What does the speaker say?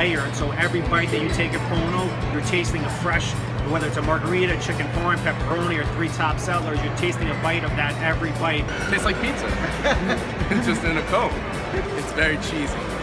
And So every bite that you take at Kono, you're tasting a fresh, whether it's a margherita, chicken parm, pepperoni, or three top sellers, you're tasting a bite of that every bite. Tastes like pizza, just in a cone. It's very cheesy.